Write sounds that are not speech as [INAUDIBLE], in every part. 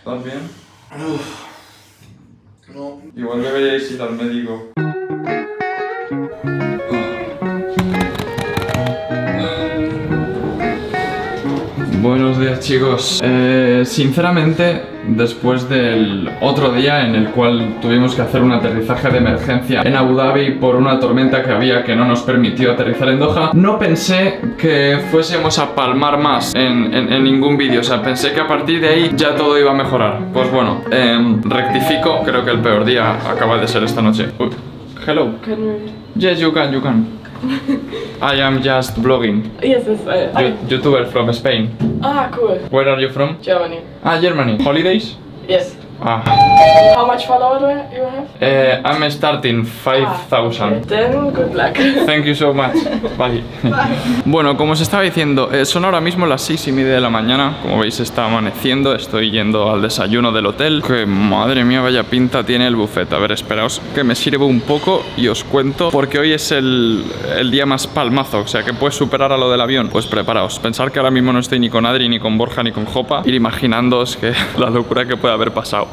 ¿Estás bien? No. Igual deberíais ir al médico. Buenos días chicos. Eh, sinceramente, después del otro día en el cual tuvimos que hacer un aterrizaje de emergencia en Abu Dhabi por una tormenta que había que no nos permitió aterrizar en Doha, no pensé que fuésemos a palmar más en, en- en ningún vídeo. O sea, pensé que a partir de ahí ya todo iba a mejorar. Pues bueno, em, rectifico. Creo que el peor día acaba de ser esta noche. Uy, hello. Yes, you can, you can. I am just vlogging. Yes, yes. I, I, You- YouTuber from Spain. ah, cool. Where are you from? Germany. Ah, Germany. Holidays? Yes. Ah. How much follower do you have? Eh, I'm starting 5000. Ah, okay. Then good luck. [LAUGHS] Thank you so much. Bye. [LAUGHS] Bueno, como os estaba diciendo, eh, son ahora mismo las 6 y media de la mañana. Como veis, está amaneciendo. Estoy yendo al desayuno del hotel. Que madre mía, vaya pinta tiene el buffet. A ver, esperaos que me sirvo un poco y os cuento. Porque hoy es el, el día más palmazo. O sea, que puedes superar a lo del avión. Pues preparaos. Pensar que ahora mismo no estoy ni con Adri, ni con Borja, ni con Jopa. Ir imaginándoos que [LAUGHS] la locura que puede haber pasado.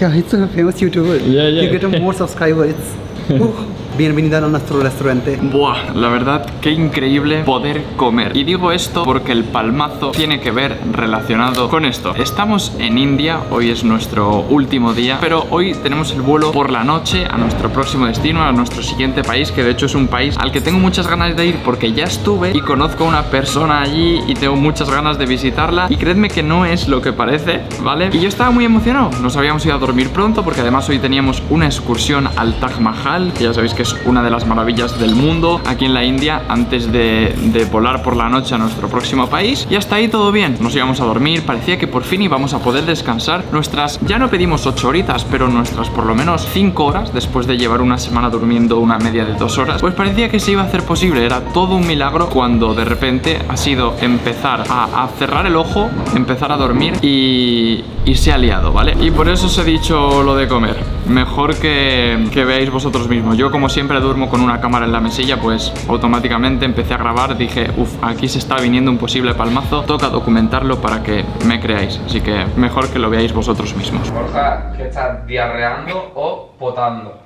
Yeah, it's a famous YouTuber. Yeah, yeah. You get a more subscribers. [LAUGHS] Uh, bienvenida a nuestro restaurante. Buah, la verdad, qué increíble poder comer. Y digo esto porque el palmazo tiene que ver relacionado con esto. Estamos en India, hoy es nuestro último día, pero hoy tenemos el vuelo por la noche a nuestro próximo destino, a nuestro siguiente país, que de hecho es un país al que tengo muchas ganas de ir porque ya estuve y conozco a una persona allí y tengo muchas ganas de visitarla. Y creedme que no es lo que parece, ¿vale? Y yo estaba muy emocionado. Nos habíamos ido a dormir pronto porque además hoy teníamos una excursión al Taj Mahal, que ya sabéis que es una de las maravillas del mundo aquí en la India, antes de, de volar por la noche a nuestro próximo país. Y hasta ahí todo bien. Nos íbamos a dormir, parecía que por fin íbamos a poder descansar nuestras, ya no pedimos 8 horitas, pero nuestras por lo menos 5 horas después de llevar una semana durmiendo una media de 2 horas. Pues parecía que se iba a hacer posible, era todo un milagro cuando de repente ha sido empezar a, a cerrar el ojo, empezar a dormir y, y se ha liado, ¿vale? Y por eso os he dicho lo de comer. Mejor que, que veáis vosotros mismos. Yo como siempre duermo con una cámara en la mesilla, pues automáticamente empecé a grabar, dije, uff, aquí se está viniendo un posible palmazo, toca documentarlo para que me creáis. Así que mejor que lo veáis vosotros mismos. Borja, ¿qué estás diarreando o potando?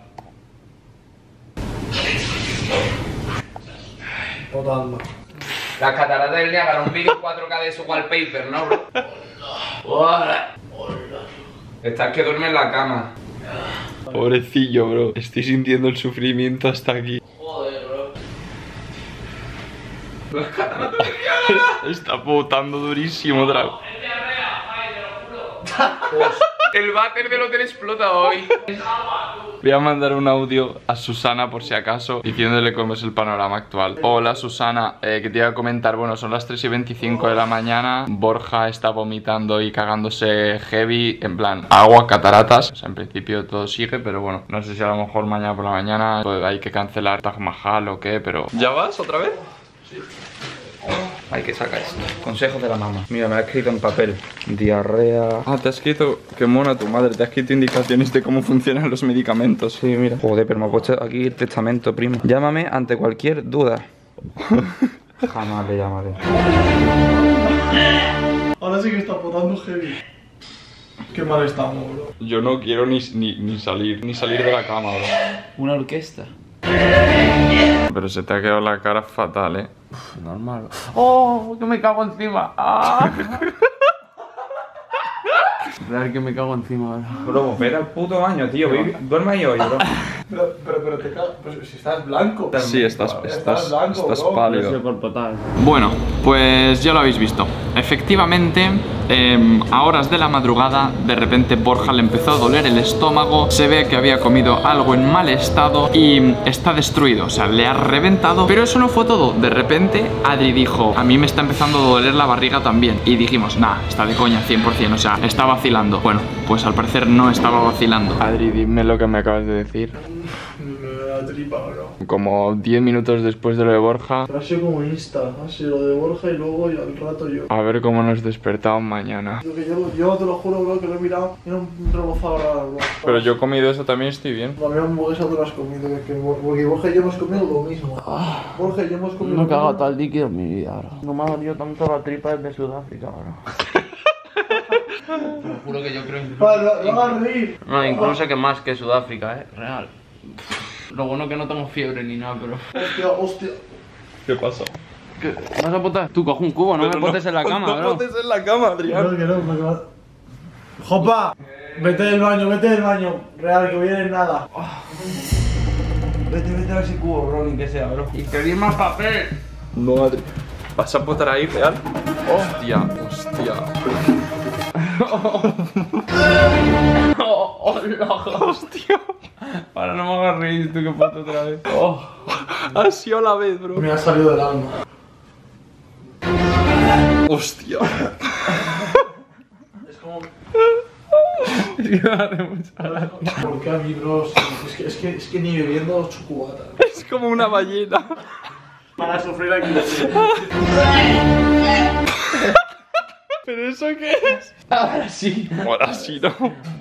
Potando. Las cataratas del Niágara, un vídeo en 4K de su wallpaper, ¿no, bro? Hola. Estás que duerme en la cama. Pobrecillo, bro. Estoy sintiendo el sufrimiento hasta aquí. Joder, bro. [LAUGHS] Está potando durísimo, Drago. El váter del hotel explota hoy. [LAUGHS] Voy a mandar un audio a Susana por si acaso diciéndole cómo es el panorama actual. Hola Susana, eh, que te iba a comentar, bueno, son las 3 y 25 de la mañana, Borja está vomitando y cagándose heavy, en plan agua, cataratas. O sea, en principio todo sigue, pero bueno, no sé si a lo mejor mañana por la mañana pues, hay que cancelar Taj Mahal o qué, pero... ¿Ya vas otra vez? Hay que sacar esto. Consejos de la mamá. Mira, me ha escrito en papel. Diarrea. Ah, te ha escrito, qué mona tu madre, te ha escrito indicaciones de cómo funcionan los medicamentos. Sí, mira. Joder, pero me ha puesto aquí el testamento, primo. Llámame ante cualquier duda. [LAUGHS] Jamás le llamaré. Ahora sí que está potando heavy. Qué mal estamos, bro. Yo no quiero ni, ni, ni salir, ni salir de la cama, bro. Una orquesta. Pero se te ha quedado la cara fatal, eh. Normal. ¡Oh! ¡Que me cago encima! ¡Ah! Que me cago encima ahora. Bro, vete al puto baño, tío. Duerme ahí hoy, bro. [LAUGHS] Pero, pero, pero te cago. Pero si estás blanco. Sí, estás, Estás estás, blanco, estás pálido. Bueno, pues ya lo habéis visto. Efectivamente, em, a horas de la madrugada, de repente Borja le empezó a doler el estómago. Se ve que había comido algo en mal estado y está destruido. O sea, le ha reventado. Pero eso no fue todo. De repente, Adri dijo: A mí me está empezando a doler la barriga también. Y dijimos: Nah, está de coña 100%. O sea, está vacilando. Bueno, pues al parecer no estaba vacilando. Adri, dime lo que me acabas de decir. Tripa, bro. Como 10 minutos después de lo de Borja. Pero ha sido como Insta. Ha sido lo de Borja y luego y al rato yo. A ver cómo nos despertamos mañana. Yo, que yo, yo te lo juro, bro, que lo he mirado. Era un rebozado raro, bro. Pero yo he comido eso también, estoy bien. La misma hamburguesa tú la has comido. que- que- porque Borja y yo hemos comido lo mismo. Borja y yo hemos comido No he lo cagado mismo. tal líquido en mi vida ahora. No me ha dolido tanto la tripa desde Sudáfrica ahora. Te lo juro que yo creo van a reír. No, incluso que más que Sudáfrica, eh. Real. Lo bueno que no tengo fiebre ni nada, pero... Hostia, hostia. ¿Qué pasa? ¿Qué? ¿Vas a potar? Tú coge un cubo, no me potes en la cama, bro. en la cama, Adrián. No, que no, que va. Jopa, vete del baño, vete del baño. Real, que viene nada. Vete, vete a ese cubo, bro, ni que sea, bro. Y pedir más papel. No, Adri. ¿Vas a potar ahí, real? Hostia, hostia. Oh, hostia. Ahora no me hagas reír, tú que pato otra vez. Oh. Ha sido la vez, bro. Me ha salido del alma. Hostia. Es como. Es que me hace mucha gracia. ¿Por qué a mí, bros? Es que, es que, es que ni bebiendo ocho cubatas. Es como una ballena. Para sufrir aquí. [LAUGHS] ¿Pero eso qué es? Ahora sí. Ahora sí, ¿no?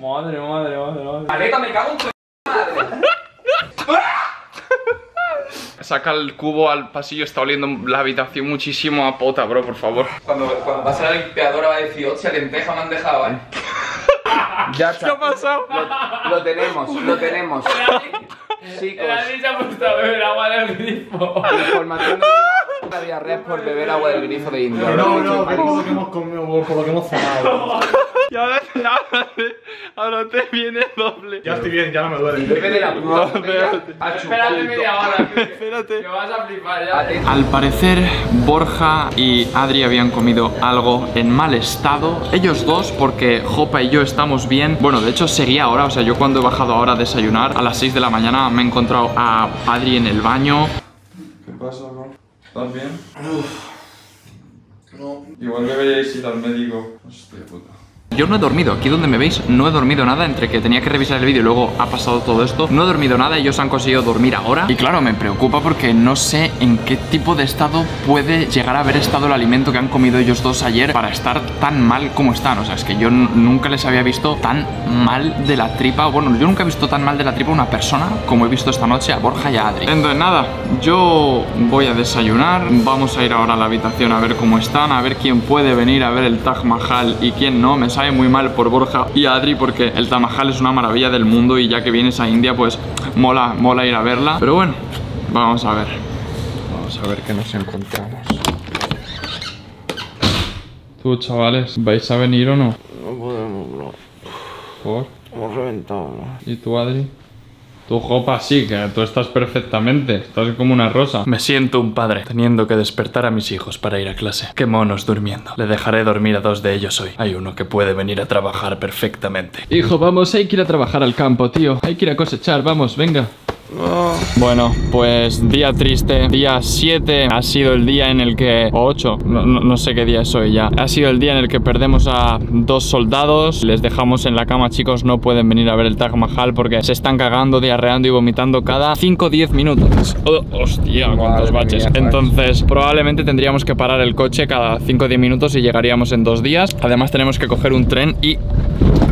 Madre, madre, madre, madre. Paleta, me cago en tu [LAUGHS] Saca el cubo al pasillo, está oliendo la habitación muchísimo a pota, bro, por favor. Cuando, cuando pase la limpiadora va a decir, hostia, lenteja me han dejado, eh. [LAUGHS] ya está. ¿Qué ha pasado? Lo, lo tenemos, lo tenemos. [LAUGHS] Chicos, se ha puesto a beber agua del grifo. información de la diarrea es por beber agua del grifo de India. No, no, que por lo que hemos comido, por lo que hemos cenado. Y ahora te, ahora ahora te viene doble. Ya estoy bien, ya no me duele. Bebe de la puta Espérate media hora, [LAUGHS] que, Espérate. que vas a flipar ya. Al parecer, Borja y Adri habían comido algo en mal estado. Ellos dos, porque Jopa y yo estamos bien. Bueno, de hecho, seguía ahora. O sea, yo cuando he bajado ahora a desayunar a las 6 de la mañana me he encontrado a Adri en el baño. ¿Qué pasa? ¿Estás bien? No. Igual deberíais ir al médico. Hostia puta. Yo no he dormido, aquí donde me veis no he dormido nada entre que tenía que revisar el vídeo y luego ha pasado todo esto. No he dormido nada, ellos han conseguido dormir ahora. Y claro, me preocupa porque no sé en qué tipo de estado puede llegar a haber estado el alimento que han comido ellos dos ayer para estar tan mal como están. O sea, es que yo nunca les había visto tan mal de la tripa. Bueno, yo nunca he visto tan mal de la tripa a una persona como he visto esta noche a Borja y a Adri. Entonces nada, yo voy a desayunar. Vamos a ir ahora a la habitación a ver cómo están, a ver quién puede venir a ver el Taj Mahal y quién no. Me sabe muy mal por Borja y Adri porque el Taj Mahal es una maravilla del mundo y ya que vienes a India pues mola, mola ir a verla. Pero bueno, vamos a ver. Vamos a ver qué nos encontramos. Tú, chavales, ¿vais a venir o no? No podemos, bro. ¿Por? Hemos reventado, bro. ¿Y tú, Adri? Tu jopa sí, que tú estás perfectamente. Estás como una rosa. Me siento un padre, teniendo que despertar a mis hijos para ir a clase. Qué monos durmiendo. Le dejaré dormir a dos de ellos hoy. Hay uno que puede venir a trabajar perfectamente. Hijo, vamos, hay que ir a trabajar al campo, tío. Hay que ir a cosechar, vamos, venga. Bueno, pues día triste, día 7 ha sido el día en el que, o 8, no, no- sé qué día es hoy ya, ha sido el día en el que perdemos a dos soldados, les dejamos en la cama chicos, no pueden venir a ver el Taj Mahal porque se están cagando, diarreando y vomitando cada 5-10 minutos. Oh, hostia, cuántos baches. Entonces probablemente tendríamos que parar el coche cada 5-10 minutos y llegaríamos en dos días. Además tenemos que coger un tren y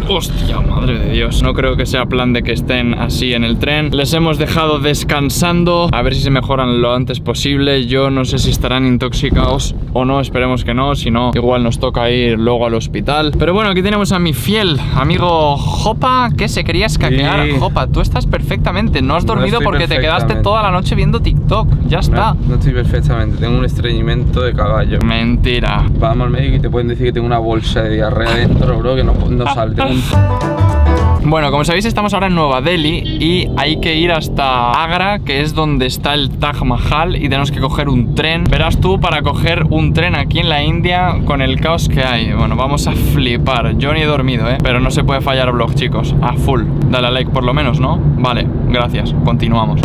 Hostia, madre de Dios. No creo que sea plan de que estén así en el tren. Les hemos dejado descansando. A ver si se mejoran lo antes posible. Yo no sé si estarán intoxicados o no. Esperemos que no. Si no, igual nos toca ir luego al hospital. Pero bueno, aquí tenemos a mi fiel amigo Jopa, que se quería escaquear. Sí. Jopa, tú estás perfectamente. No has dormido porque te quedaste toda la noche viendo TikTok. Ya está. No, no estoy perfectamente, tengo un estreñimiento de caballo. Mentira. Vamos al médico y te pueden decir que tengo una bolsa de diarrea dentro, bro, que no, no sale. Bueno, como sabéis estamos ahora en Nueva Delhi y hay que ir hasta Agra, que es donde está el Taj Mahal y tenemos que coger un tren. Verás tú para coger un tren aquí en la India con el caos que hay. Bueno, vamos a flipar. Yo ni he dormido, ¿eh? Pero no se puede fallar vlog, chicos. A full. Dale a like por lo menos, ¿no? Vale, gracias. Continuamos.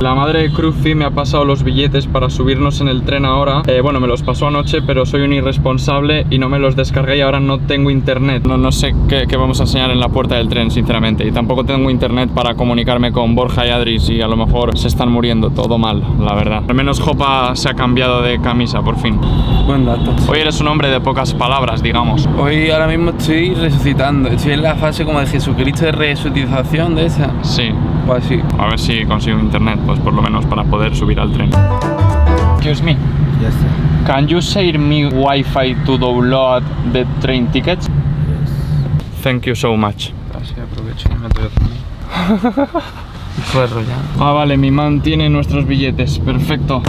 La madre de Cruci me ha pasado los billetes para subirnos en el tren ahora. Eh, bueno, me los pasó anoche, pero soy un irresponsable y no me los descargué y ahora no tengo internet. No, no sé qué, qué vamos a enseñar en la puerta del tren, sinceramente. Y tampoco tengo internet para comunicarme con Borja y Adri y a lo mejor se están muriendo. Todo mal, la verdad. Al menos Jopa se ha cambiado de camisa, por fin. buen dato. Hoy eres un hombre de pocas palabras, digamos. Hoy ahora mismo estoy resucitando. Estoy en la fase como de Jesucristo de resucitación de esa. Sí. Así. A ver si consigo internet, pues por lo menos para poder subir al tren. Excuse me. Yes, sir. Can you share me Wi-Fi to download the train tickets? Thank you so much. Así aprovecho y meto yo también. Ya. Ah, vale, mi man tiene nuestros billetes. Perfecto.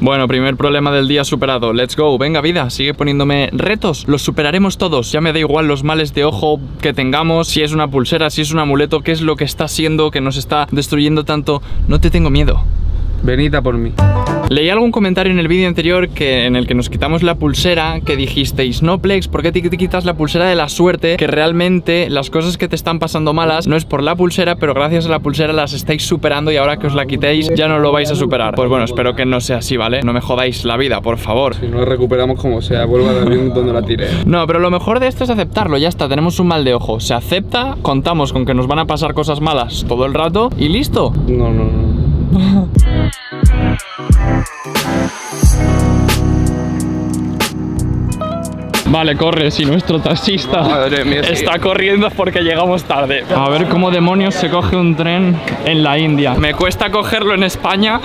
Bueno, primer problema del día superado. Let's go. Venga, vida, sigue poniéndome retos. Los superaremos todos. Ya me da igual los males de ojo que tengamos, si es una pulsera, si es un amuleto, qué es lo que está siendo, que nos está destruyendo tanto. No te tengo miedo. Venid por mí. Leí algún comentario en el vídeo anterior que, en el que nos quitamos la pulsera que dijisteis, no Plex, ¿por qué te, te quitas la pulsera de la suerte? Que realmente las cosas que te están pasando malas no es por la pulsera, pero gracias a la pulsera las estáis superando y ahora que os la quitéis ya no lo vais a superar. Pues bueno, espero que no sea así, ¿vale? No me jodáis la vida, por favor. Si no la recuperamos como sea, vuelvo al avión donde la tiré. No, pero lo mejor de esto es aceptarlo, ya está, tenemos un mal de ojo. Se acepta, contamos con que nos van a pasar cosas malas todo el rato y listo. No, no, no. Vale, corre, si nuestro taxista Madre mía, sí. está corriendo es porque llegamos tarde. A ver cómo demonios se coge un tren en la India. Me cuesta cogerlo en España.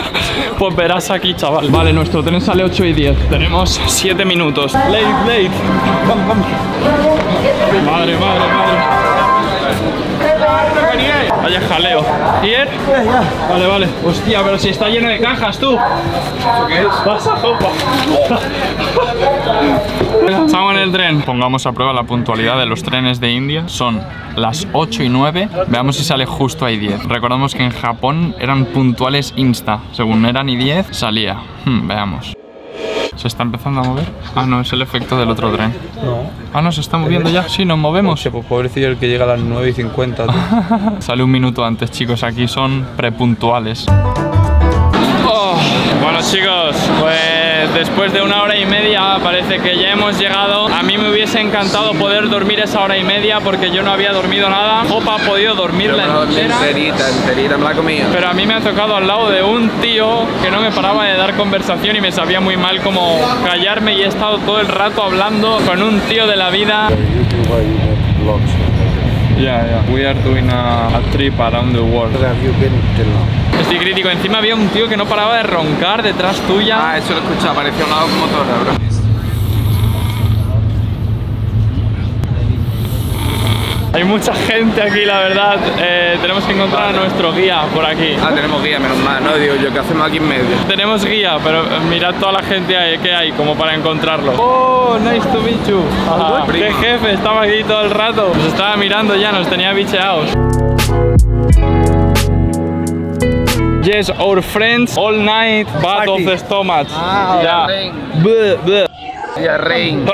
[LAUGHS] pues verás aquí, chaval. Vale, nuestro tren sale 8 y 10. Tenemos 7 minutos. Late, late. Vamos, vamos. Madre, madre, madre. Vaya jaleo. ¿Here? Vale, vale. Hostia, pero si está lleno de cajas, tú. qué es? Pasa, jopa. Estamos en el tren. Pongamos a prueba la puntualidad de los trenes de India. Son las 8 y 9. Veamos si sale justo ahí 10. Recordamos que en Japón eran puntuales insta. Según eran y 10, salía. Hmm, veamos. ¿Se está empezando a mover? Ah, no, es el efecto del otro tren. No. Ah, no, se está moviendo ya. Sí, nos movemos. Hostia, pues pobrecillo el que llega a las 9 y 50. tú. [LAUGHS] Sale un minuto antes, chicos. Aquí son prepuntuales. Oh, bueno, chicos, pues después de una hora y media parece que ya hemos llegado. A mí me hubiese encantado poder dormir esa hora y media porque yo no había dormido nada. Jopa ha podido dormirla entera. Enterita, enterita, me la comido. Pero a mí me ha tocado al lado de un tío que no me paraba de dar conversación y me sabía muy mal como callarme y he estado todo el rato hablando con un tío de la vida. Yeah, yeah. We are doing a, a trip around the world. Estoy crítico. Encima había un tío que no paraba de roncar detrás tuya. Ah, eso lo he escuchado, parecía una locomotora, bro. Hay mucha gente aquí, la verdad. Eh, tenemos que encontrar a nuestro guía por aquí. Ah, tenemos guía, menos mal, no digo yo, ¿qué hacemos aquí en medio? Tenemos guía, pero eh, mirad toda la gente ahí- que hay como para encontrarlo. Oh, nice to meet you. Qué jefe, estaba aquí todo el rato. Nos estaba mirando ya, nos tenía bicheados. Yes, our friends all night, bad of the stomach. Día Rein.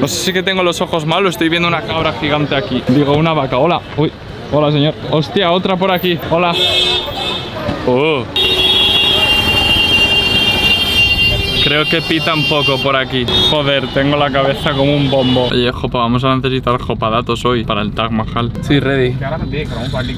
No sé si que tengo los ojos malos, estoy viendo una cabra gigante aquí. Digo, una vaca. Hola. Uy. Hola, señor. Hostia, otra por aquí. Hola. Oh. Creo que pita un poco por aquí. Joder, tengo la cabeza como un bombo. Oye, Jopa, vamos a necesitar Jopa datos hoy para el Taj Mahal. Sí, ready.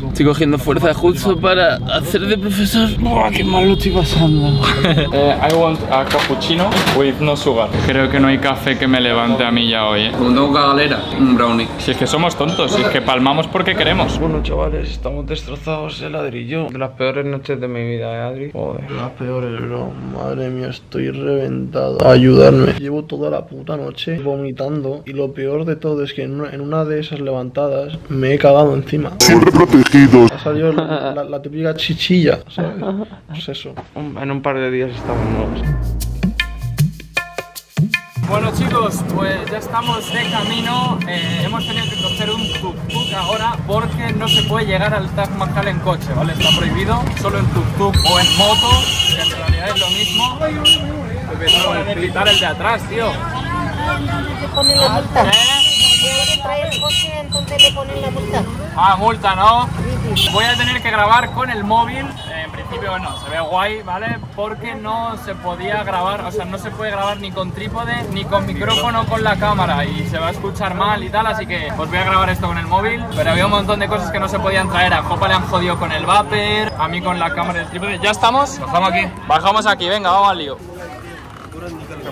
Estoy cogiendo fuerza justo para hacer de profesor. Buah, qué mal lo estoy pasando. [LAUGHS] Eh, I want a cappuccino with no sugar. Creo que no hay café que me levante a mí ya hoy, eh. Como tengo cagalera, un brownie. Si es que somos tontos, si es que palmamos porque queremos. Bueno, chavales, estamos destrozados el ladrillo. De las peores noches de mi vida, ¿eh, Adri? Joder. Las peores, bro. Madre mía, estoy reventado. Ayudarme. Llevo toda la puta noche vomitando. Y lo peor de todo es que en una, en una de esas levantadas me he cagado encima. Siempre protegidos. Ha salido la, la- la típica chichilla, ¿sabes? Pues eso. En un par de días estamos nuevos. Bueno chicos, pues ya estamos de camino. Eh, hemos tenido que coger un tuk-tuk ahora porque no se puede llegar al Taj Mahal en coche, ¿vale? Está prohibido, solo en tuk-tuk o en moto, que en realidad es lo mismo. Quitar el de atrás, tío. le ponen la multa. ¿Eh? trae el coche, entonces le ponen la multa. Ah, multa, ¿no? Voy a tener que grabar con el móvil. En principio, bueno, se ve guay, ¿vale? Porque no se podía grabar, o sea, no se puede grabar ni con trípode, ni con micrófono con la cámara y se va a escuchar mal y tal, así que os voy a grabar esto con el móvil. Pero había un montón de cosas que no se podían traer. A Copa le han jodido con el vapor, a mí con la cámara y el trípode. ¿Ya estamos? Bajamos aquí. Bajamos aquí, venga, vamos al lío.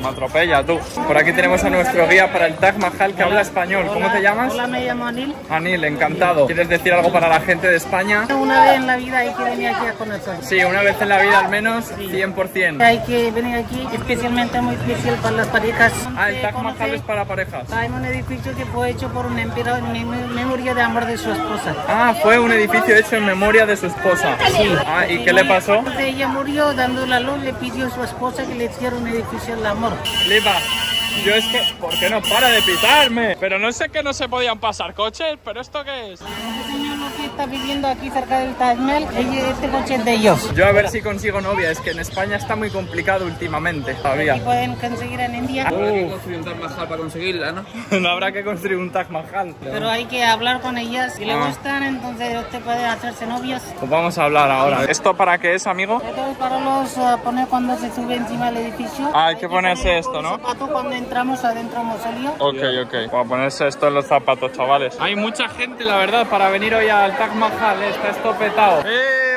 Me atropella tú. Por aquí tenemos a nuestro guía para el Taj Mahal que habla español. ¿Cómo te llamas? Hola, me llamo Anil. Anil, encantado. ¿Quieres decir algo para la gente de España? Una vez en la vida hay que venir aquí a conocer. Sí, una vez en la vida al menos, 100%. Hay que venir aquí, especialmente muy especial para las parejas. Ah, el Taj Mahal es para parejas. Hay un edificio que fue hecho por un emperador en mem- memoria de amor de su esposa. Ah, fue un edificio hecho en memoria de su esposa. Sí. Ah, ¿y qué le pasó? Ella murió dando la luz, le pidió a su esposa que le hiciera un edificio del amor. Lipa, yo es que... ¿Por qué no para de pitarme? Pero no sé que no se podían pasar coches, ¿pero esto qué es? Este señor lo que está viviendo aquí cerca del Taj Mahal, ella- este coche es de ellos. Yo a ver si consigo novia, es que en España está muy complicado últimamente Y todavía. pueden conseguir en India. Uh, construir un Taj Mahal para conseguirla, ¿no? [LAUGHS] no habrá que construir un Taj Mahal. Pero hay que hablar con ellas. Si le Ah. gustan, entonces usted puede hacerse novios. Pues vamos a hablar ahora. ¿Esto para qué es, amigo? Esto es para los eh, poner cuando se sube encima del edificio. Ah, hay que ponerse esto, ¿no? Zapato cuando entramos adentro al mausoleo. Ok, ok. Para ponerse esto en los zapatos, chavales. Hay mucha gente, la verdad, para venir hoy al Taj Mahal. eh, Está esto petado. ¡Eh!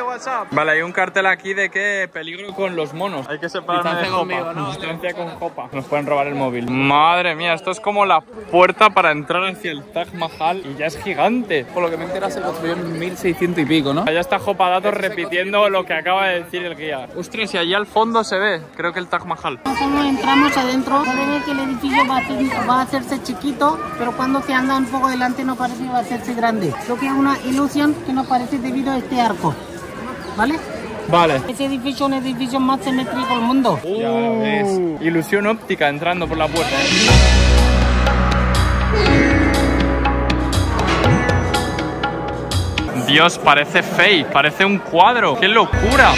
Vale, hay un cartel aquí de que peligro con los monos. Hay que separarme de Distancia Jopa. conmigo, ¿no? Distancia con Jopa. Nos pueden robar el móvil. Madre mía, esto es como la puerta para entrar hacia el Taj Mahal y ya es gigante. Por lo que me enteras se construyó en 1600 y pico, ¿no? Allá está Jopa Datos repitiendo lo que acaba de decir el guía. Ostras, y allí al fondo se ve, creo que el Taj Mahal. Cuando entramos adentro, puede ver que el edificio va a, hacer- va a hacerse chiquito, pero cuando se anda un poco adelante no parece que va a hacerse grande. Lo que es una ilusión que no parece debido a este arco. ¿Vale? Vale. Ese edificio es un edificio más simétrico del mundo. Ya ves. Ilusión óptica entrando por la puerta. Dios, parece fake, parece un cuadro. ¡Qué locura!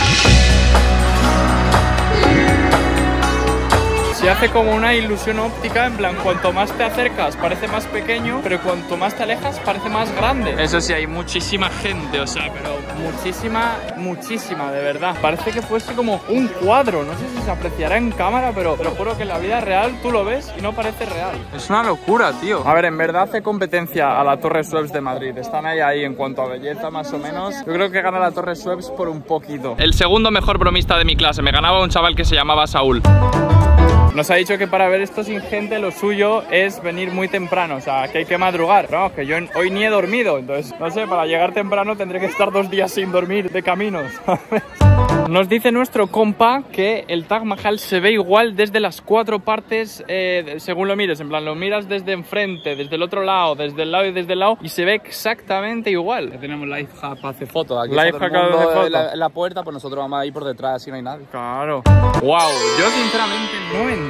Se hace como una ilusión óptica, en plan, cuanto más te acercas parece más pequeño, pero cuanto más te alejas parece más grande. Eso sí, hay muchísima gente, o sea, pero muchísima, muchísima, de verdad. Parece que fuese como un cuadro, no sé si se apreciará en cámara, pero te lo juro que en la vida real tú lo ves y no parece real. Es una locura, tío. A ver, en verdad hace competencia a la Torre Sueps de Madrid. Están ahí, ahí en cuanto a belleza, más o menos. Yo creo que gana la Torre Sueps por un poquito. El segundo mejor bromista de mi clase. Me ganaba un chaval que se llamaba Saúl. Nos ha dicho que para ver esto sin gente lo suyo es venir muy temprano, o sea, que hay que madrugar. No, que yo hoy ni he dormido, entonces, no sé, para llegar temprano tendré que estar dos días sin dormir de camino, ¿sabes? [LAUGHS] Nos dice nuestro compa que el Taj Mahal se ve igual desde las cuatro partes, eh, según lo mires. En plan, lo miras desde enfrente, desde el otro lado, desde el lado y desde el lado, y se ve exactamente igual. Tenemos life hack para hacer fotos. Aquí Life está todo el hack para mundo hacer en la, la puerta, pues nosotros vamos ahí por detrás, si no hay nadie. Claro. Wow, yo sinceramente no entiendo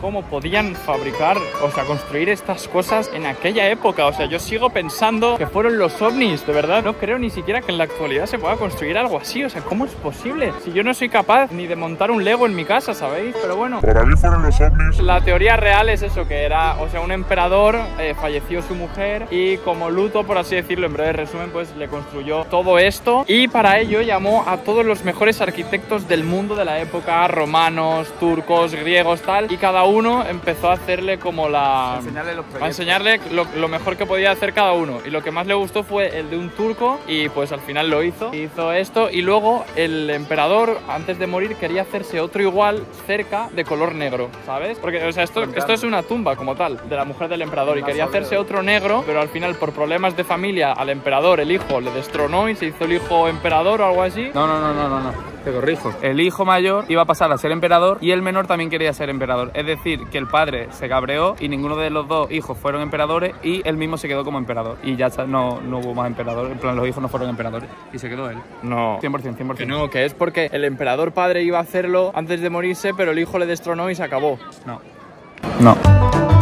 cómo podían fabricar, o sea, construir estas cosas en aquella época. O sea, yo sigo pensando que fueron los ovnis, de verdad. No creo ni siquiera que en la actualidad se pueda construir algo así. O sea, ¿cómo es posible? Si yo no soy capaz ni de montar un Lego en mi casa, ¿sabéis? Pero bueno. Para mí fueron los ovnis. La teoría real es eso, que era, o sea, un emperador, eh, falleció su mujer y como luto, por así decirlo, en breve resumen, pues le construyó todo esto y para ello llamó a todos los mejores arquitectos del mundo de la época, romanos, turcos, griegos, tal, y cada uno empezó a hacerle como la... Enseñarle los a proyectos. enseñarle lo, lo mejor que podía hacer cada uno. Y lo que más le gustó fue el de un turco y pues al final lo hizo. Hizo esto y luego el emperador antes de morir quería hacerse otro igual cerca de color negro, ¿sabes? Porque o sea, esto, esto es una tumba como tal de la mujer del emperador y quería hacerse otro negro, pero al final por problemas de familia al emperador el hijo le destronó y se hizo el hijo emperador o algo así. No, no, no, no, no, no. Te corrijo. El hijo mayor iba a pasar a ser emperador y el menor también quería ser emperador. Es decir, que el padre se cabreó y ninguno de los dos hijos fueron emperadores y él mismo se quedó como emperador. Y ya no, no hubo más emperador. En plan, los hijos no fueron emperadores. Y se quedó él. No. 100%, 100%. Que no, que es porque el emperador padre iba a hacerlo antes de morirse, pero el hijo le destronó y se acabó. No. No.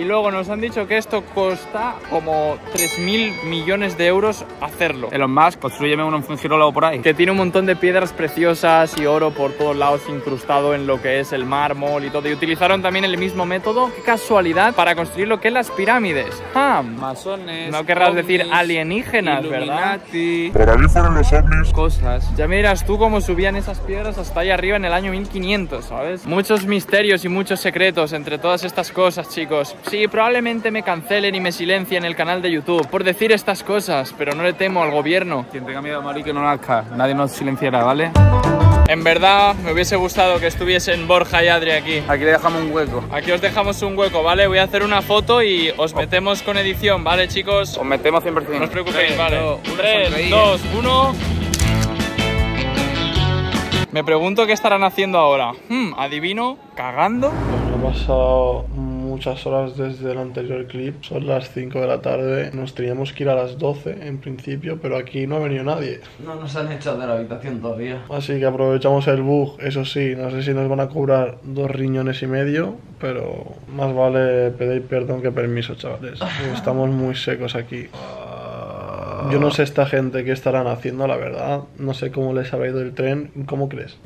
Y luego nos han dicho que esto cuesta como 3.000 millones de euros hacerlo. Elon Musk, construyeme un fungirólogo por ahí. Que tiene un montón de piedras preciosas y oro por todos lados incrustado en lo que es el mármol y todo. Y utilizaron también el mismo método, qué casualidad, para construir lo que es las pirámides. Ah, Masones. no querrás decir alienígenas, ¿verdad? Illuminati, Para mí fueron los ovnis. Cosas. Ya miras tú cómo subían esas piedras hasta ahí arriba en el año 1500, ¿sabes? Muchos misterios y muchos secretos entre todas estas cosas, chicos. Sí, probablemente me cancelen y me silencien el canal de YouTube por decir estas cosas, pero no le temo al gobierno. Quien tenga miedo a morir que no nazca. Nadie nos silenciará, ¿vale? En verdad, me hubiese gustado que estuviesen Borja y Adri aquí. Aquí le dejamos un hueco. Aquí os dejamos un hueco, ¿vale? Voy a hacer una foto y os metemos con edición, ¿vale, chicos? Os metemos 100%. No os preocupéis, vale. dos, uno, 3, sonreír. 2, 1. Me pregunto qué estarán haciendo ahora. Hmm, adivino, cagando. He pasado muchas horas desde el anterior clip. Son las 5 de la tarde. Nos teníamos que ir a las 12 en principio, pero aquí no ha venido nadie. No nos han echado de la habitación todavía. Así que aprovechamos el bug. Eso sí, no sé si nos van a cobrar dos riñones y medio, pero más vale pedir perdón que permiso, chavales. [LAUGHS] Estamos muy secos aquí. Yo no sé esta gente qué estarán haciendo, la verdad. No sé cómo les habrá ido el tren. ¿Cómo crees?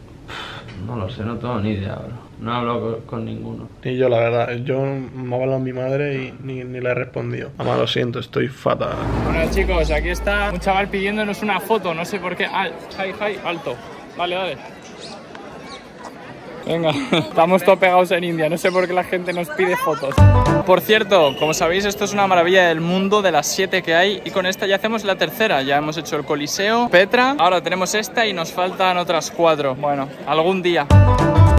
No lo sé, no tengo ni idea, bro. No he hablado con, con ninguno. Ni yo, la verdad. Yo me ha hablado mi madre y ni, ni le he respondido. Mamá, lo siento, estoy fatal. Bueno, chicos, aquí está un chaval pidiéndonos una foto. No sé por qué. Ah, hi, hi, alto. Vale, dale. Venga, [LAUGHS] estamos todos pegados en India, no sé por qué la gente nos pide fotos. Por cierto, como sabéis, esto es una maravilla del mundo de las siete que hay y con esta ya hacemos la tercera. Ya hemos hecho el Coliseo, Petra, ahora tenemos esta y nos faltan otras cuatro. Bueno, algún día.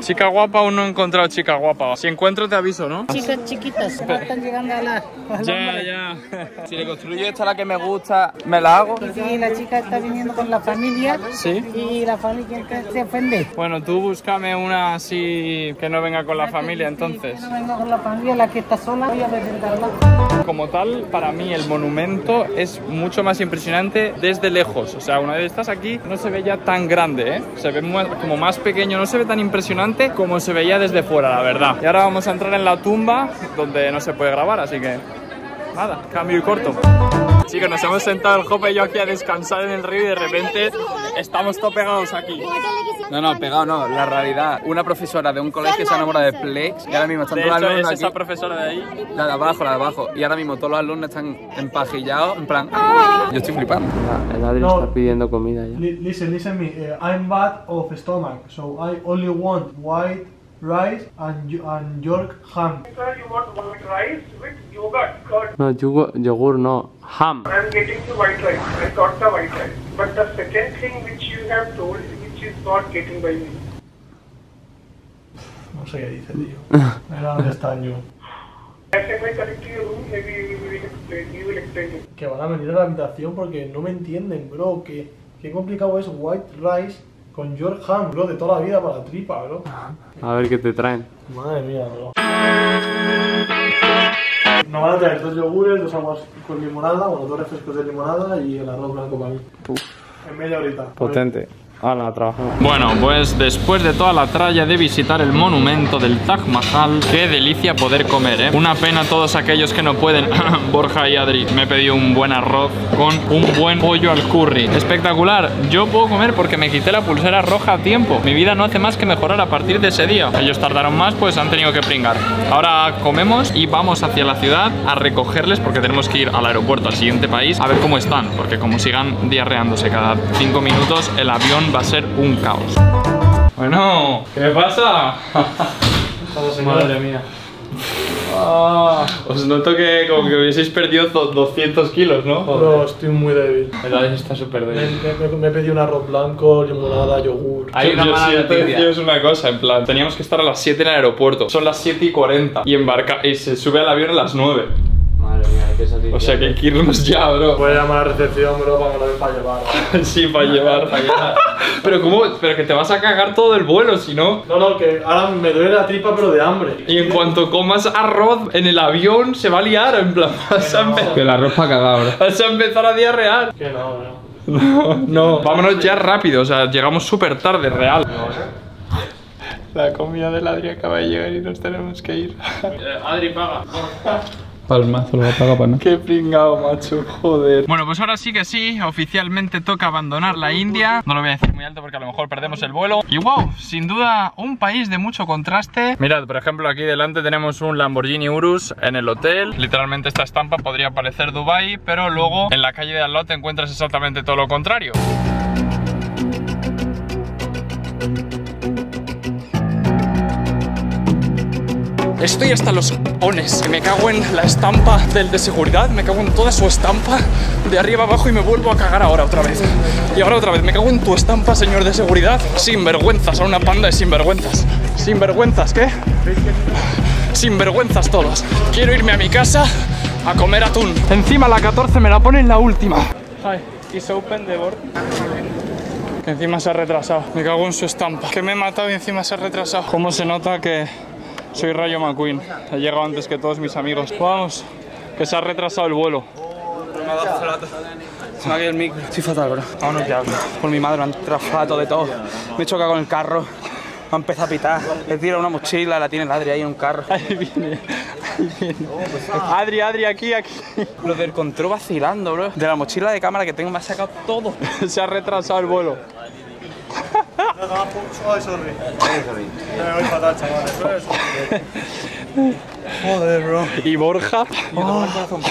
Chica guapa, aún no he encontrado chica guapa. Si encuentro te aviso, ¿no? Chicas chiquitas, están llegando a la... a la Ya, ya. [LAUGHS] Si le construyo esta la que me gusta, ¿me la hago? Sí, la chica está viniendo con la familia Sí. y la familia se ofende. Bueno, tú búscame una así que no venga con la familia entonces. No vengo con la familia, la que está sola, voy a presentarla. Como tal, para mí el monumento es mucho más impresionante desde lejos. O sea, una vez estás aquí, no se ve ya tan grande, ¿eh? Se ve como más pequeño, no se ve tan impresionante como se veía desde fuera, la verdad. Y ahora vamos a entrar en la tumba donde no se puede grabar, así que nada, cambio y corto. Chicos, nos hemos sentado el Jope y yo aquí a descansar en el río y de repente estamos todos pegados aquí. No, no, pegado no. La realidad, una profesora de un colegio se ha enamorado de Plex y ahora mismo están De todos los hecho, es alumnos esa aquí. profesora de ahí. La de abajo, la de abajo. Y ahora mismo todos los alumnos están empajillados, en plan. ¡ah! Yo estoy flipando. El Adri No. está pidiendo comida ya. listen, listen me. Uh, I'm bad of stomach, so I only want white rice and, and York ham. Sir, you want white rice with yogurt, curd. No, yogur, yogur no. Ham. I am getting you white rice. I got the white rice. But the second thing which you have told, which is not getting by me. No sé qué dice, tío. [LAUGHS] Era donde está yo. Que van a venir a la habitación porque no me entienden, bro. Que qué complicado es white rice con York ham, bro, de toda la vida para la tripa, bro. A ver qué te traen. Madre mía, bro. Nos van a traer dos yogures, dos aguas con limonada, bueno, dos refrescos de limonada y el arroz blanco para mí. En media horita. Potente. Trabajamos. Bueno, pues después de toda la tralla de visitar el monumento del Taj Mahal, qué delicia poder comer, ¿eh? Una pena todos aquellos que no pueden. [LAUGHS] Borja y Adri, me he pedido un buen arroz con un buen pollo al curry. Espectacular. Yo puedo comer porque me quité la pulsera roja a tiempo. Mi vida no hace más que mejorar a partir de ese día. Ellos tardaron más, pues han tenido que pringar. Ahora comemos y vamos hacia la ciudad a recogerles porque tenemos que ir al aeropuerto, al siguiente país, a ver cómo están. Porque como sigan diarreándose cada cinco minutos, el avión va a ser un caos. Bueno, ¿qué pasa? Madre mía. Ah, os noto que como que hubieseis perdido do- 200 kilos, ¿no? Bro, estoy muy débil. El está súper Me, débil. me- me- me he pedido un arroz blanco, limonada, yogur. Hay una Yo mala noticia. deciros una cosa, en plan, teníamos que estar a las 7 en el aeropuerto, son las 7 y 40 y embarca y se sube al avión a las 9. O sea que hay que irnos ya, bro. Voy a llamar a la recepción, bro, para que lo den para llevar. [LAUGHS] Sí, para llevar, para llevar. [LAUGHS] Pero cómo, pero que te vas a cagar todo el vuelo, si no. No, no, que ahora me duele la tripa, pero de hambre. Y en cuanto comas arroz en el avión se va a liar, en plan, [LAUGHS] vas a, empe- Que la ropa cagada, bro. vas a empezar a diarrear. Que no, no. No, no, vámonos ya rápido, o sea, llegamos súper tarde, real. La comida del Adri acaba de llegar y nos tenemos que ir. Adri, paga. Palmazo, lo va a pagar para nada. Qué pringao, macho, joder. Bueno, pues ahora sí que sí, oficialmente toca abandonar la India. No lo voy a decir muy alto porque a lo mejor perdemos el vuelo. Y wow, sin duda, un país de mucho contraste. Mirad, por ejemplo, aquí delante tenemos un Lamborghini Urus en el hotel. Literalmente esta estampa podría parecer Dubai, pero luego en la calle de al lado te encuentras exactamente todo lo contrario. Estoy hasta los cojones. Me cago en la estampa del de seguridad, me cago en toda su estampa de arriba abajo y me vuelvo a cagar ahora otra vez. Y ahora otra vez, me cago en tu estampa, señor de seguridad. Sinvergüenzas, son una panda de sinvergüenzas. Sinvergüenzas, ¿qué? Sinvergüenzas todos. Quiero irme a mi casa a comer atún. Encima la 14 me la pone en la última. Ay, is open the board. Que encima se ha retrasado. Me cago en su estampa. Que me he matado y encima se ha retrasado. ¿Cómo se nota que soy Rayo McQueen? He llegado antes que todos mis amigos. Vamos, que se ha retrasado el vuelo. Se me ha caído el micro. Estoy fatal, bro. Vámonos ya, bro. Por mi madre me han traflato de todo. Me he chocado con el carro. Me ha empezado a pitar. He tirado una mochila, la tiene el Adri ahí en un carro. Ahí viene, ahí viene. Adri, Adri, aquí, aquí. Lo del control vacilando, bro. De la mochila de cámara que tengo me ha sacado todo. [LAUGHS] Se ha retrasado el vuelo. 내가 폭추가 소리. Nee, ik ga dat zeggen. Oh, nee, bro. Je morgen gaat. Je morgen gaat om.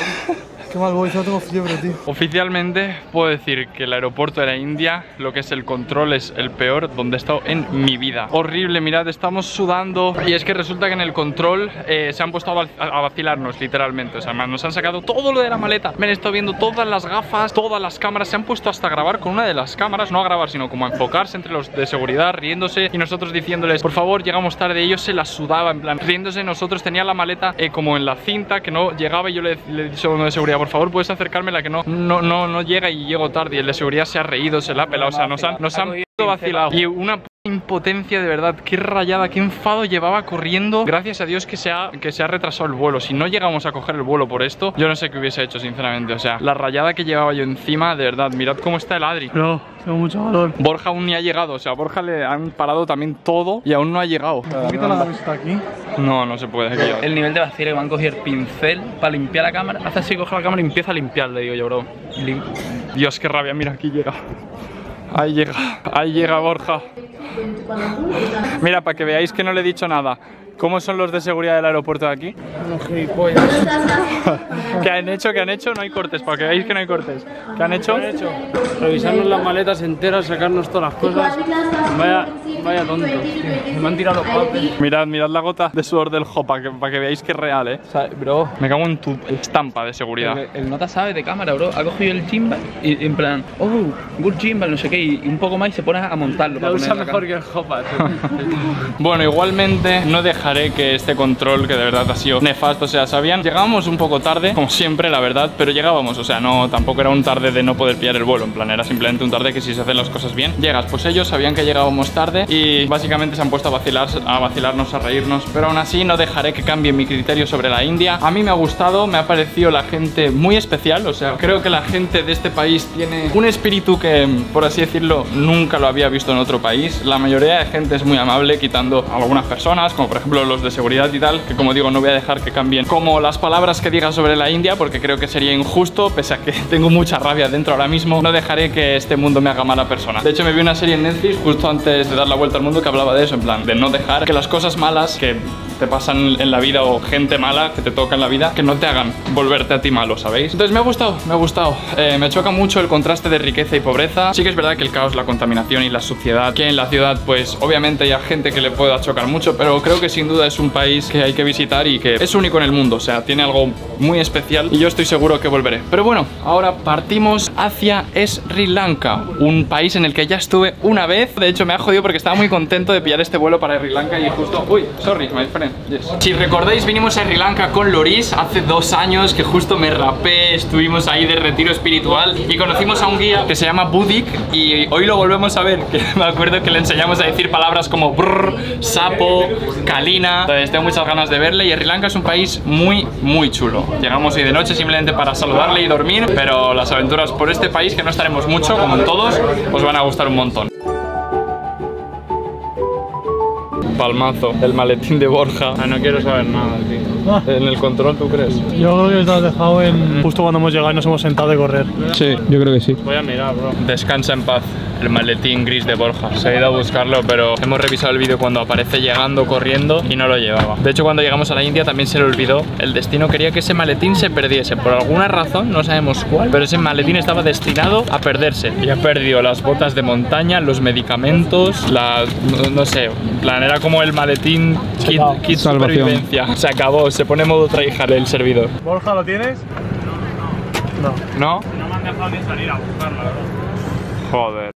Mal voy, yo tengo fiebre, tío. Oficialmente puedo decir que el aeropuerto de la India, lo que es el control, es el peor donde he estado en mi vida. Horrible, mirad, estamos sudando. Y es que resulta que en el control eh, se han puesto a, vacilarnos, literalmente. O sea, nos han sacado todo lo de la maleta. Me han estado viendo todas las gafas, todas las cámaras. Se han puesto hasta a grabar con una de las cámaras, no a grabar, sino como a enfocarse entre los de seguridad, riéndose. Y nosotros diciéndoles, por favor, llegamos tarde. Ellos se la sudaba, en plan, riéndose. Nosotros tenía la maleta eh, como en la cinta que no llegaba. Y yo le, le he dicho a uno de seguridad, por favor, puedes acercarme la que no, no, no, no llega y llego tarde. Y el de seguridad se ha reído, se la ha pelado. O sea, nos han, nos han puto vacilado. Y una p- impotencia de verdad, qué rayada, qué enfado llevaba corriendo. Gracias a Dios que se, ha, que se ha retrasado el vuelo. Si no llegamos a coger el vuelo por esto, yo no sé qué hubiese hecho, sinceramente. O sea, la rayada que llevaba yo encima, de verdad, mirad cómo está el Adri. No, tengo mucho calor. Borja aún ni ha llegado, o sea, a Borja le han parado también todo y aún no ha llegado. ¿Me quito la camiseta aquí? No, no se puede. El nivel de vacío que me han cogido el pincel para limpiar la cámara. Hace así, coge la cámara y empieza a limpiar, le digo yo, bro. Lim- Dios, qué rabia, mira, aquí llega. Ahí llega, ahí llega Borja. Mira, para que veáis que no le he dicho nada. ¿Cómo son los de seguridad del aeropuerto de aquí? [LAUGHS] ¿Qué han hecho? ¿Qué han hecho? No hay cortes, para que veáis que no hay cortes. ¿Qué han hecho? Revisarnos las maletas enteras, sacarnos todas las cosas. Vaya, vaya tonto. Me han tirado los papeles. Mirad, mirad la gota de sudor del Jopa, que, para que veáis que es real, ¿eh? O sea, bro, Me cago en tu estampa de seguridad. El nota sabe de cámara, bro. Ha cogido el gimbal y en plan, oh, good gimbal, no sé qué, y un poco más y se pone a montarlo. Lo para usa mejor que el Jopa. [LAUGHS] Bueno, igualmente no dejaré que este control, que de verdad ha sido nefasto, o sea, sabían, llegábamos un poco tarde, como siempre, la verdad, pero llegábamos, o sea, no, tampoco era un tarde de no poder pillar el vuelo, en plan, era simplemente un tarde que si se hacen las cosas bien, llegas, pues ellos sabían que llegábamos tarde y básicamente se han puesto a vacilar, a vacilarnos, a reírnos, pero aún así no dejaré que cambie mi criterio sobre la India. A mí me ha gustado, me ha parecido la gente muy especial, o sea, creo que la gente de este país tiene un espíritu que, por así decirlo, nunca lo había visto en otro país. La mayoría de gente es muy amable, quitando a algunas personas, como por ejemplo los de seguridad y tal, que como digo, no voy a dejar que cambien como las palabras que diga sobre la India, porque creo que sería injusto, pese a que [LAUGHS] tengo mucha rabia dentro ahora mismo, no dejaré que este mundo me haga mala persona. De hecho, me vi una serie en Netflix justo antes de dar la vuelta al mundo que hablaba de eso, en plan, de no dejar que las cosas malas que te pasan en la vida o gente mala que te toca en la vida, que no te hagan volverte a ti malo, ¿sabéis? Entonces me ha gustado, me ha gustado. Eh, me choca mucho el contraste de riqueza y pobreza. Sí que es verdad que el caos, la contaminación y la suciedad que en la ciudad, pues obviamente hay gente que le pueda chocar mucho, pero creo que sin duda es un país que hay que visitar y que es único en el mundo, o sea, tiene algo muy especial y yo estoy seguro que volveré. Pero bueno, ahora partimos hacia Sri Lanka, un país en el que ya estuve una vez. De hecho, me ha jodido porque estaba muy contento de pillar este vuelo para Sri Lanka y justo... Uy, sorry, my friend. Si recordáis, vinimos a Sri Lanka con Loris hace dos años que justo me rapé, estuvimos ahí de retiro espiritual y conocimos a un guía que se llama Budik y hoy lo volvemos a ver, que [LAUGHS] me acuerdo que le enseñamos a decir palabras como brr, sapo, kalina. Entonces tengo muchas ganas de verle y Sri Lanka es un país muy, muy chulo. Llegamos hoy de noche simplemente para saludarle y dormir, pero las aventuras por este país, que no estaremos mucho, como en todos, os van a gustar un montón. Palmazo, el maletín de Borja. Ah, no quiero saber nada, tío. [LAUGHS] En el control, ¿tú crees? Yo creo que te has dejado en justo cuando hemos llegado y nos hemos sentado de correr. Sí, yo creo que sí. Voy a mirar, bro. Descansa en paz. El maletín gris de Borja. Se ha ido a buscarlo, pero hemos revisado el vídeo cuando aparece llegando corriendo y no lo llevaba. De hecho, cuando llegamos a la India también se le olvidó. El destino quería que ese maletín se perdiese. Por alguna razón, no sabemos cuál, pero ese maletín estaba destinado a perderse. Y ha perdido las botas de montaña, los medicamentos, la. no, no sé. En plan, era como el maletín kit, kit supervivencia. Se acabó, se pone modo tryhard el servidor. Borja, ¿lo tienes? No. ¿No? No me han dejado ni salir a buscarla, bro. Joder.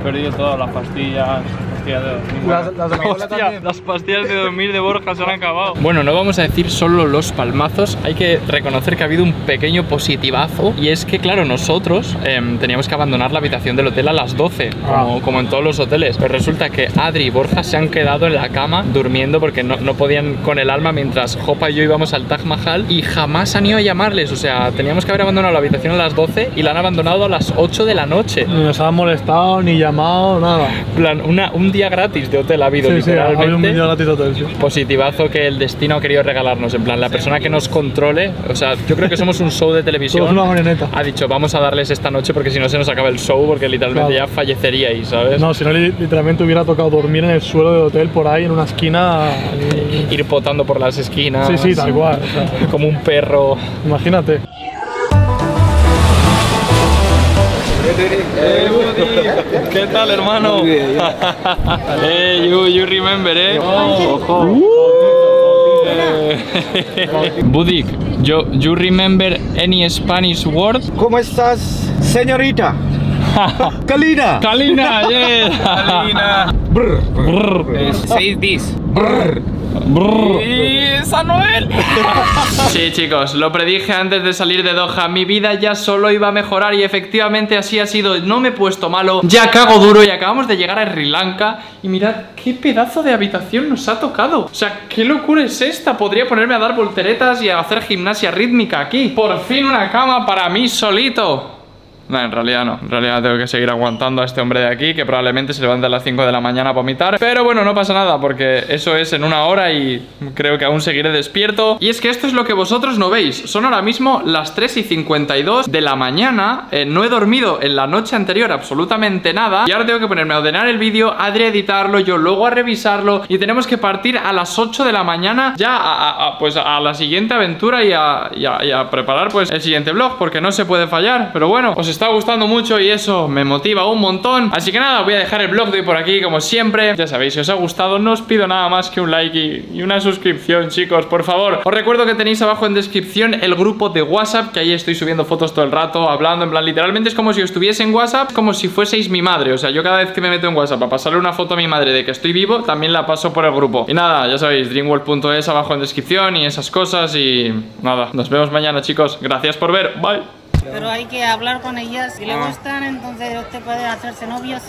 He perdido todas las pastillas, Las- Hostia, pastillas de dormir de Borja se han acabado. Bueno, no vamos a decir solo los palmazos, hay que reconocer que ha habido un pequeño positivazo y es que, claro, nosotros em, teníamos que abandonar la habitación del hotel a las 12, como, como en todos los hoteles. Pero resulta que Adri y Borja se han quedado en la cama durmiendo porque no, no podían con el alma mientras Jopa y yo íbamos al Taj Mahal y jamás han ido a llamarles. O sea, teníamos que haber abandonado la habitación a las 12 y la han abandonado a las 8 de la noche. Ni nos han molestado, ni llamado, nada. En plan, una, un día gratis de hotel ha habido Sí, sí, ha literalmente. habido un vídeo gratis de hotel, sí. Positivazo que el destino ha querido regalarnos. En plan, la persona que nos controle, o sea, yo creo que somos un show de televisión. Somos una marioneta. Ha dicho, vamos a darles esta noche porque si no se nos acaba el show, porque literalmente Claro. ya falleceríais, ¿sabes? No, si no, li- literalmente hubiera tocado dormir en el suelo del hotel por ahí, en una esquina. y- Ir potando por las esquinas. Sí, sí, tal cual. o sea, [LAUGHS] Como un perro. imagínate. ¿Qué tal, hermano? [LAUGHS] hey, you, you remember, eh? Ojo. Eh, Budik, you, you remember any Spanish word? ¿Cómo estás, señorita? [LAUGHS] Kalina. Kalina, yeah. Kalina. Brr. Say this. Y Samuel. [LAUGHS] Sí, chicos, lo predije antes de salir de Doha. Mi vida ya solo iba a mejorar y efectivamente así ha sido. No me he puesto malo, ya cago duro y acabamos de llegar a Sri Lanka. Y mirad qué pedazo de habitación nos ha tocado. O sea, qué locura es esta. Podría ponerme a dar volteretas y a hacer gimnasia rítmica aquí. Por fin una cama para mí solito. No, en realidad no. En realidad tengo que seguir aguantando a este hombre de aquí que probablemente se levante a las 5 de la mañana a vomitar. Pero bueno, no pasa nada porque eso es en una hora y creo que aún seguiré despierto. Y es que esto es lo que vosotros no veis. Son ahora mismo las 3 y 52 de la mañana. Eh, no he dormido en la noche anterior absolutamente nada. Y ahora tengo que ponerme a ordenar el vídeo, a editarlo, yo luego a revisarlo. Y tenemos que partir a las 8 de la mañana ya a, pues a la siguiente aventura y a preparar pues el siguiente vlog porque no se puede fallar. Pero bueno, os está gustando mucho y eso me motiva un montón. Así que nada, voy a dejar el vlog de hoy por aquí como siempre. Ya sabéis, si os ha gustado no os pido nada más que un like y, y una suscripción, chicos, por favor. Os recuerdo que tenéis abajo en descripción el grupo de WhatsApp, que ahí estoy subiendo fotos todo el rato, hablando, en plan, literalmente es como si estuviese en WhatsApp, como si fueseis mi madre. O sea, yo cada vez que me meto en WhatsApp a pasarle una foto a mi madre de que estoy vivo, también la paso por el grupo. Y nada, ya sabéis, dreamworld.es abajo en descripción y esas cosas. Y nada, nos vemos mañana, chicos. Gracias por ver. Bye. Pero hay que hablar con ellas. Si le gustan, entonces usted puede hacerse novios.